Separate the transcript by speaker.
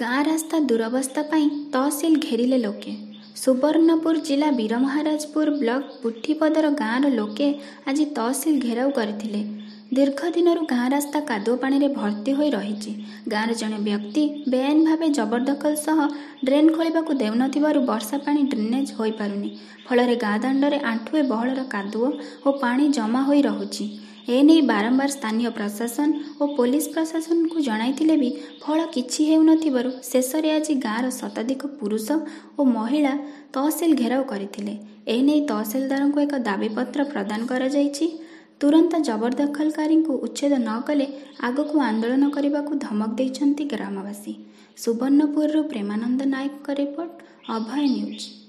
Speaker 1: ଗାଁ ରାସ୍ତା ଦୁରବସ୍ଥା ପାଇଁ ତହସିଲ ଘେରିଲେ ଲୋକେ। ସୁବର୍ଣ୍ଣପୁର ଜିଲ୍ଲା ବୀରମହାରାଜପୁର ବ୍ଲକ ପୁଠିପଦର ଗାଁର ଲୋକେ ଆଜି ତହସିଲ ଘେରାଉ କରିଥିଲେ। ଦୀର୍ଘ ଦିନରୁ ଗାଁ ରାସ୍ତା କାଦୁଅ ପାଣିରେ ଭର୍ତ୍ତି ହୋଇ ରହିଛି। ଗାଁର ଜଣେ ବ୍ୟକ୍ତି ବେଆଇନ ଭାବେ ଜବରଦଖଲ ସହ ଡ୍ରେନ୍ ଖୋଳିବାକୁ ଦେଉନଥିବାରୁ ବର୍ଷା ପାଣି ଡ୍ରେନେଜ ହୋଇପାରୁନି। ଫଳରେ ଗାଁ ଦାଣ୍ଡରେ ଆଣ୍ଠୁଏ ବହଳର କାଦୁଅ ଓ ପାଣି ଜମା ହୋଇ ରହୁଛି। ଏନେଇ ବାରମ୍ବାର ସ୍ଥାନୀୟ ପ୍ରଶାସନ ଓ ପୋଲିସ ପ୍ରଶାସନକୁ ଜଣାଇଥିଲେ ବି ଫଳ କିଛି ହେଉନଥିବାରୁ ଶେଷରେ ଆଜି ଗାଁର ଶତାଧିକ ପୁରୁଷ ଓ ମହିଳା ତହସିଲ ଘେରାଉ କରିଥିଲେ। ଏନେଇ ତହସିଲଦାରଙ୍କୁ ଏକ ଦାବିପତ୍ର ପ୍ରଦାନ କରାଯାଇଛି। ତୁରନ୍ତ ଜବରଦଖଲକାରୀଙ୍କୁ ଉଚ୍ଛେଦ ନ କଲେ ଆଗକୁ ଆନ୍ଦୋଳନ କରିବାକୁ ଧମକ ଦେଇଛନ୍ତି ଗ୍ରାମବାସୀ। ସୁବର୍ଣ୍ଣପୁରରୁ ପ୍ରେମାନନ୍ଦ ନାୟକଙ୍କ ରିପୋର୍ଟ ଅଭୟ ନ୍ୟୁଜ୍।